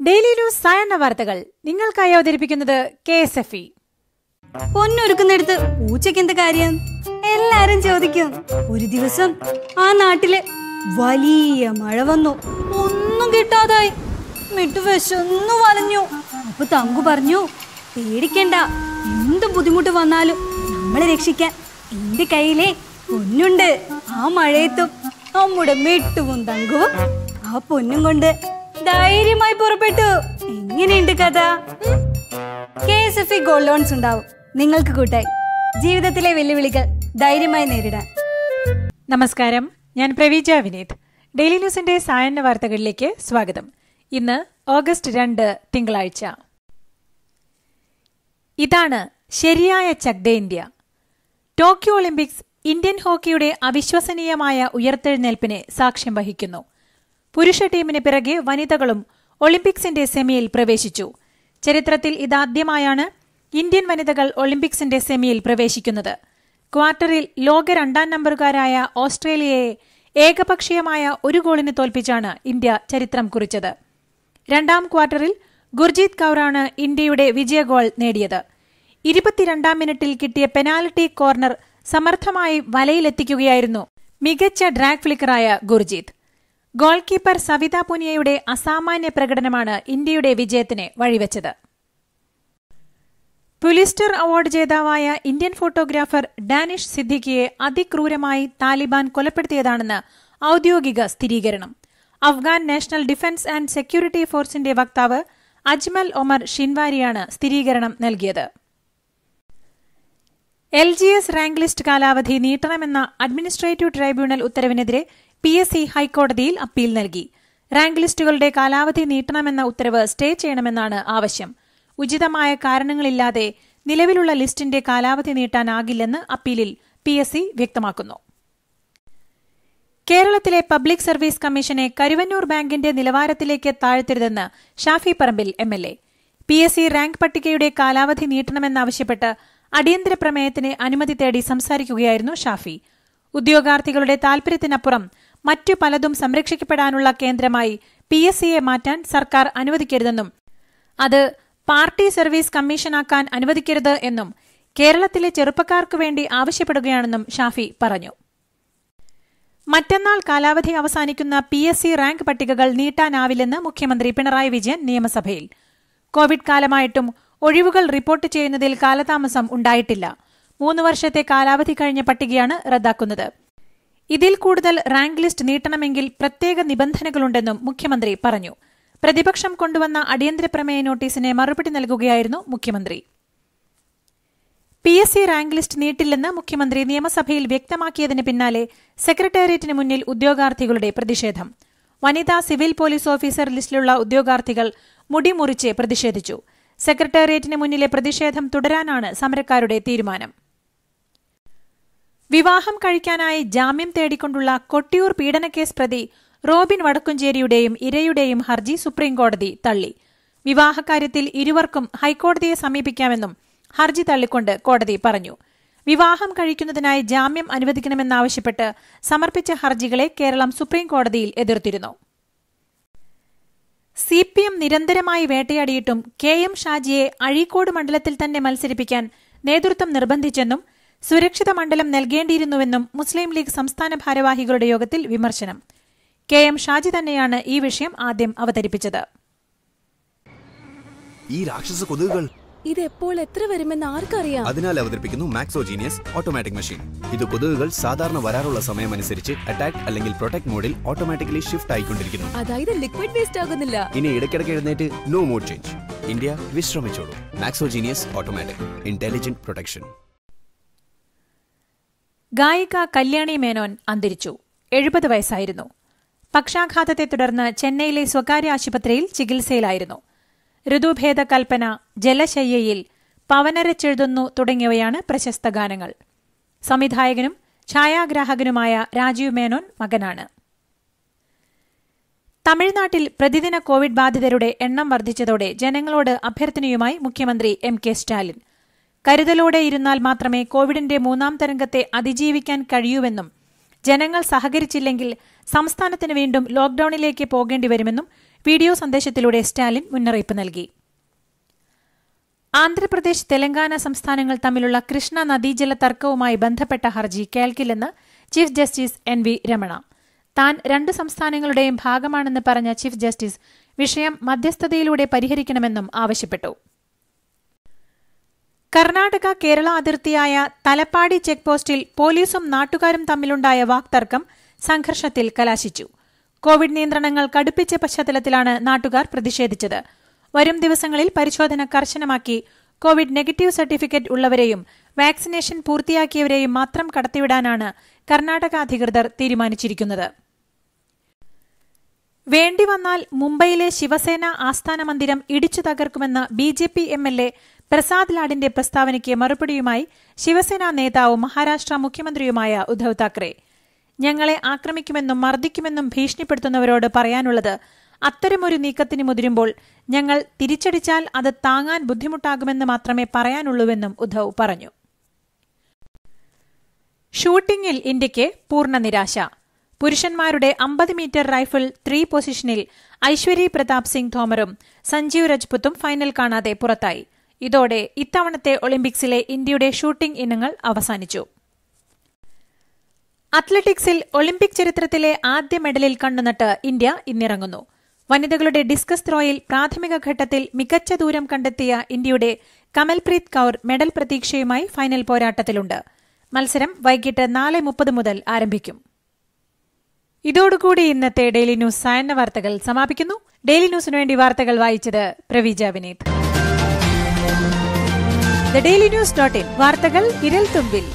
Daily news സായന്ന വാർത്തകൾ നിങ്ങൾക്കായി അവതരിപ്പിക്കുന്നത് കെ എസ് എഫ് ഇ. പൊന്നൊരുക്കുന്നിടത്ത് പൂച്ചയ്ക്ക് എന്ത് കാര്യം? എല്ലാരും ചോദിക്കും. ഒരു ദിവസം ആ നാട്ടിൽ വലിയ മഴ വന്നു. ഒന്നും കിട്ടാതായി. മിട്ടു വിശന്നു വലഞ്ഞു. അപ്പൊ തങ്കു പറഞ്ഞു പേടിക്കണ്ട. എന്ത് ബുദ്ധിമുട്ട് വന്നാലും നമ്മളെ രക്ഷിക്കാൻ എന്റെ കയ്യിലെ പൊന്നുണ്ട്. ആ മഴയത്തും നമ്മുടെ മിട്ടുവും തങ്കുവും ആ പൊന്നും കൊണ്ട് ധൈര്യമായി പുറപ്പെട്ടു. എങ്ങനെയുണ്ട് കഥ? K S F E gold loans ഉണ്ടാവും. നിങ്ങൾക്ക് കൂട്ടായി ജീവിതത്തിലെ വെല്ലുവിളികൾ ധൈര്യമായി നേരിടാൻ. നമസ്കാരം. ഞാൻ പ്രവീജ വിനീത്. ഡെയിലി ന്യൂസിന്റെ സായന്ന വാർത്തകളിലേക്ക് സ്വാഗതം. ഇന്ന് ഓഗസ്റ്റ് രണ്ട് തിങ്കളാഴ്ച. ഇതാണ് ശരിയായ Chak De India. Tokyo Olympics Indian ഹോക്കിയുടെ അവിശ്വസനീയമായ ഉയർത്തെഴുന്നേൽപ്പിനെ സാക്ഷ്യം വഹിക്കുന്നു. പുരുഷ ടീമിന് പിറകെ വനിതകളും ഒളിമ്പിക്സിന്റെ സെമിയിൽ പ്രവേശിച്ചു. ചരിത്രത്തിൽ ഇതാദ്യമായാണ് ഇന്ത്യൻ വനിതകൾ ഒളിമ്പിക്സിന്റെ സെമിയിൽ പ്രവേശിക്കുന്നത്. ക്വാർട്ടറിൽ ലോക രണ്ടാം നമ്പറുകാരായ ഓസ്ട്രേലിയയെ ഏകപക്ഷീയമായ ഒരു ഗോളിന് തോൽപ്പിച്ചാണ് ഇന്ത്യ ചരിത്രം കുറിച്ചത്. രണ്ടാം ക്വാർട്ടറിൽ ഗുർജീത് കൌറാണ് ഇന്ത്യയുടെ വിജയ ഗോൾ നേടിയത്. ഇരുപത്തിരണ്ടാം മിനിറ്റിൽ കിട്ടിയ പെനാൽറ്റി കോർണർ സമർത്ഥമായി വലയിലെത്തിക്കുകയായിരുന്നു മികച്ച ഡ്രാഗ് ഫ്ലിക്കറായ ഗുർജീത്. ഗോൾ കീപ്പർ സവിത പുനിയയുടെ അസാമാന്യ പ്രകടനമാണ് ഇന്ത്യയുടെ വിജയത്തിന് വഴിവെച്ചത്. പുലിസ്റ്റർ അവാർഡ് ജേതാവായ ഇന്ത്യൻ ഫോട്ടോഗ്രാഫർ ഡാനിഷ് സിദ്ദിഖിയെ അതിക്രൂരമായി താലിബാൻ കൊലപ്പെടുത്തിയതാണെന്ന് ഔദ്യോഗിക സ്ഥിരീകരണം. Afghan National Defence and Security ഫോഴ്സിന്റെ വക്താവ് അജ്മൽ ഒമർ ഷിൻവാരിയാണ് സ്ഥിരീകരണം നൽകിയത്. L G S rank list കാലാവധി നീട്ടണമെന്ന അഡ്മിനിസ്ട്രേറ്റീവ് ട്രൈബ്യൂണൽ ഉത്തരവിനെതിരെ പി എസ് സി ഹൈക്കോടതിയിൽ അപ്പീൽ നൽകി. റാങ്ക് ലിസ്റ്റുകളുടെ കാലാവധി നീട്ടണമെന്ന ഉത്തരവ് സ്റ്റേ ചെയ്യണമെന്നാണ് ആവശ്യം. ഉചിതമായ കാരണങ്ങളില്ലാതെ നിലവിലുള്ള ലിസ്റ്റിന്റെ കാലാവധി നീട്ടാനാകില്ലെന്ന് അപ്പീലിൽ പി എസ് സി വ്യക്തമാക്കുന്നു. കേരളത്തിലെ പബ്ലിക് സർവീസ് കമ്മീഷനെ കരുവന്നൂർ ബാങ്കിന്റെ നിലവാരത്തിലേക്ക് താഴ്ത്തരുതെന്ന് Shafi Parambil M L A. P S C rank പട്ടികയുടെ കാലാവധി നീട്ടണമെന്നാവശ്യപ്പെട്ട് അടിയന്തര പ്രമേയത്തിന് അനുമതി തേടി സംസാരിക്കുകയായിരുന്നു ഷാഫി. ഉദ്യോഗാർത്ഥികളുടെ താൽപര്യത്തിനപ്പുറം മറ്റു പലതും സംരക്ഷിക്കപ്പെടാനുള്ള കേന്ദ്രമായി പി എസ് സിയെ മാറ്റാൻ സർക്കാർ അനുവദിക്കരുതെന്നും അത് പാർട്ടി സർവീസ് കമ്മീഷനാക്കാൻ അനുവദിക്കരുത് എന്നും കേരളത്തിലെ ചെറുപ്പക്കാർക്ക് വേണ്ടി ആവശ്യപ്പെടുകയാണെന്നും ഷാഫി പറഞ്ഞു. മറ്റന്നാൾ കാലാവധി അവസാനിക്കുന്ന പി എസ് സി റാങ്ക് പട്ടികകൾ നീട്ടാനാവില്ലെന്ന് മുഖ്യമന്ത്രി പിണറായി വിജയൻ നിയമസഭയിൽ. കോവിഡ് കാലമായിട്ടും ഒഴിവുകൾ റിപ്പോർട്ട് ചെയ്യുന്നതിൽ കാലതാമസം ഉണ്ടായിട്ടില്ല. മൂന്ന് വർഷത്തെ കാലാവധി കഴിഞ്ഞ പട്ടികയാണ് റദ്ദാക്കുന്നത്. ഇതിൽ കൂടുതൽ റാങ്ക് ലിസ്റ്റ് നീട്ടണമെങ്കിൽ പ്രത്യേക നിബന്ധനകളുണ്ടെന്നും മുഖ്യമന്ത്രി പറഞ്ഞു. പ്രതിപക്ഷം കൊണ്ടുവന്ന അടിയന്തര പ്രമേയ നോട്ടീസിന് മറുപടി നൽകുകയായിരുന്നു മുഖ്യമന്ത്രി. P S C rank list നീട്ടില്ലെന്ന് മുഖ്യമന്ത്രി നിയമസഭയിൽ വ്യക്തമാക്കിയതിന് പിന്നാലെ സെക്രട്ടേറിയറ്റിന് മുന്നിൽ ഉദ്യോഗാർത്ഥികളുടെ പ്രതിഷേധം. വനിതാ സിവിൽ പോലീസ് ഓഫീസർ ലിസ്റ്റിലുള്ള ഉദ്യോഗാർത്ഥികൾ മുടിമുറിച്ച് പ്രതിഷേധിച്ചു. സെക്രട്ടേറിയറ്റിന് മുന്നിലെ പ്രതിഷേധം തുടരാനാണ് സമരക്കാരുടെ തീരുമാനം. വിവാഹം കഴിക്കാനായി ജാമ്യം തേടിക്കൊണ്ടുള്ള കൊട്ടിയൂർ പീഡനക്കേസ് പ്രതി റോബിൻ വടക്കുംചേരിയുടെയും ഇരയുടെയും ഹർജി സുപ്രീംകോടതി തള്ളി. വിവാഹകാര്യത്തിൽ ഇരുവർക്കും ഹൈക്കോടതിയെ സമീപിക്കാമെന്നും ഹർജി തള്ളിക്കൊണ്ട് കോടതി പറഞ്ഞു. വിവാഹം കഴിക്കുന്നതിനായി ജാമ്യം അനുവദിക്കണമെന്നാവശ്യപ്പെട്ട് സമർപ്പിച്ച ഹർജികളെ കേരളം സുപ്രീംകോടതിയിൽ എതിർത്തിരുന്നു. സി പി എം നിരന്തരമായി വേട്ടയാടിയിട്ടും കെ എം ഷാജിയെ അഴീക്കോട് മണ്ഡലത്തിൽ തന്നെ മത്സരിപ്പിക്കാൻ നേതൃത്വം നിർബന്ധിച്ചെന്നും സുരക്ഷിത മണ്ഡലം നൽകേണ്ടിയിരുന്നുവെന്നും മുസ്ലിം ലീഗ് സംസ്ഥാന ഭാരവാഹികളുടെ യോഗത്തിൽ വിമർശനം. കെ എം ഷാജി തന്നെയാണ് ഈ വിഷയം ആദ്യം അവതരിപ്പിച്ചത്. ഈ ഇത് എപ്പോൾ എത്ര വരുമെന്ന് ആർക്കറിയാം? അതിനാൽ അവതരിപ്പിക്കുന്നു മാക്സോജീനിയസ് ഓട്ടോമാറ്റിക് മെഷീൻ ഇത് കൊതുകുകൾ സാധാരണ വരാറുള്ള സമയം അനുസരിച്ച് അറ്റാക്ക് അല്ലെങ്കിൽ പ്രൊട്ടക്ട് മോഡിൽ ഓട്ടോമാറ്റിക്കലി ഷിഫ്റ്റ് ആയിക്കൊണ്ടിരിക്കുന്നു. അതായത് ലിക്വിഡ് വേസ്റ്റ് ആകുന്നില്ല. ഇനി ഇടയ്ക്കിടയ്ക്ക് എഴുന്നേറ്റ് നോ മോഡ് ചേഞ്ച് ഇന്ത്യ വിശ്രമിച്ചോളൂ. മാക്സോജീനിയസ് ഓട്ടോമാറ്റിക് ഇന്റലിജന്റ് പ്രൊട്ടക്ഷൻ ഗായിക കല്യാണി മേനോൻ അന്തരിച്ചു. എഴുപത് വയസ്സായിരുന്നു. പക്ഷാഘാതത്തെ തുടർന്ന് ചെന്നൈയിലെ സ്വകാര്യ ആശുപത്രിയിൽ ചികിത്സയിലായിരുന്നു. ഋതുഭേദ കൽപ്പന ജലശയ്യയിൽ പവനരച്ചെഴുതുന്നു തുടങ്ങിയവയാണ് പ്രശസ്ത ഗാനങ്ങൾ. സംവിധായകനും ഛായാഗ്രാഹകനുമായ രാജീവ് മേനോൻ മകനാണ്. തമിഴ്നാട്ടിൽ പ്രതിദിന കോവിഡ് ബാധിതരുടെ എണ്ണം വർദ്ധിച്ചതോടെ ജനങ്ങളോട് അഭ്യർത്ഥനയുമായി മുഖ്യമന്ത്രി എം കെ സ്റ്റാലിൻ. കരുതലോടെ ഇരുന്നാൽ മാത്രമേ കോവിഡിന്റെ മൂന്നാം തരംഗത്തെ അതിജീവിക്കാൻ കഴിയൂവെന്നും ജനങ്ങൾ സഹകരിച്ചില്ലെങ്കിൽ സംസ്ഥാനത്തിന് വീണ്ടും ലോക്ഡൌണിലേക്ക് പോകേണ്ടി വരുമെന്നും വീഡിയോ സന്ദേശത്തിലൂടെ സ്റ്റാലിൻ മുന്നറിയിപ്പ് നൽകി. ആന്ധ്രാപ്രദേശ് തെലങ്കാന സംസ്ഥാനങ്ങൾ തമ്മിലുള്ള കൃഷ്ണ നദീജല തർക്കവുമായി ബന്ധപ്പെട്ട ഹർജി കേൾക്കില്ലെന്ന് chief justice N V Ramana. താൻ രണ്ട് സംസ്ഥാനങ്ങളുടെയും ഭാഗമാണെന്ന് പറഞ്ഞ ചീഫ് ജസ്റ്റിസ് വിഷയം മധ്യസ്ഥതയിലൂടെ പരിഹരിക്കണമെന്നും ആവശ്യപ്പെട്ടു. കർണാടക കേരള അതിർത്തിയായ തലപ്പാടി ചെക്ക് പോസ്റ്റിൽ പോലീസും നാട്ടുകാരും തമ്മിലുണ്ടായ വാക്തർക്കം സംഘർഷത്തിൽ കലാശിച്ചു. കോവിഡ് നിയന്ത്രണങ്ങൾ കടുപ്പിച്ച പശ്ചാത്തലത്തിലാണ് നാട്ടുകാർ പ്രതിഷേധിച്ചത്. വരും ദിവസങ്ങളിൽ പരിശോധന കർശനമാക്കി കോവിഡ് നെഗറ്റീവ് സർട്ടിഫിക്കറ്റ് ഉള്ളവരെയും വാക്സിനേഷൻ പൂർത്തിയാക്കിയവരെയും മാത്രം കടത്തിവിടാനാണ് കർണാടക അധികൃതർ തീരുമാനിച്ചിരിക്കുന്നത്. വേണ്ടിവന്നാൽ മുംബൈയിലെ ശിവസേന ആസ്ഥാന മന്ദിരം ഇടിച്ചു തകർക്കുമെന്ന B J P M L A Prasad ലാഡിന്റെ പ്രസ്താവനയ്ക്ക് മറുപടിയുമായി ശിവസേന നേതാവും മഹാരാഷ്ട്ര മുഖ്യമന്ത്രിയുമായ ഉദ്ധവ് താക്കറെ. ഞങ്ങളെ ആക്രമിക്കുമെന്നും മർദ്ദിക്കുമെന്നും ഭീഷണിപ്പെടുത്തുന്നവരോട് പറയാനുള്ളത് അത്തരമൊരു നീക്കത്തിന് മുതിരുമ്പോൾ ഞങ്ങൾ തിരിച്ചടിച്ചാൽ അത് താങ്ങാൻ ബുദ്ധിമുട്ടാകുമെന്ന് മാത്രമേ പറയാനുള്ളൂവെന്നും ഉദ്ധവ് പറഞ്ഞു. ഷൂട്ടിംഗിൽ ഇന്ത്യയ്ക്ക് പൂർണ നിരാശ. പുരുഷന്മാരുടെ അമ്പത് മീറ്റർ റൈഫിൾ ത്രീ പൊസിഷനിൽ ഐശ്വരി പ്രതാപ് സിംഗ് തോമറും സഞ്ജീവ് രജ്പുത്തും ഫൈനൽ കാണാതെ പുറത്തായി. ഇതോടെ ഇത്തവണത്തെ ഒളിമ്പിക്സിലെ ഇന്ത്യയുടെ ഷൂട്ടിംഗ് ഇനങ്ങൾ അവസാനിച്ചു. അത്ലറ്റിക്സിൽ ഒളിമ്പിക് ചരിത്രത്തിലെ ആദ്യ മെഡലിൽ കണ്ണുനട്ട് ഇന്ത്യ ഇന്നിറങ്ങുന്നു. വനിതകളുടെ ഡിസ്കസ് ത്രോയിൽ പ്രാഥമിക ഘട്ടത്തിൽ മികച്ച ദൂരം കണ്ടെത്തിയ ഇന്ത്യയുടെ കമൽപ്രീത് കൌർ മെഡൽ പ്രതീക്ഷയുമായി ഫൈനൽ പോരാട്ടത്തിലുണ്ട്. മത്സരം വൈകിട്ട് നാല് മുപ്പത് മുതൽ ആരംഭിക്കും. ഇതോടുകൂടി ഇന്നത്തെ ഡെയിലി ന്യൂസ് സായന്ന വാർത്തകൾ സമാപിക്കുന്നു. ഡെയിലി ന്യൂസിനു വേണ്ടി വാർത്തകൾ വായിച്ചത് Praveeja Vineeth. Daily news dot in. വാർത്തകൾ ഇരൽ തുമ്പിൽ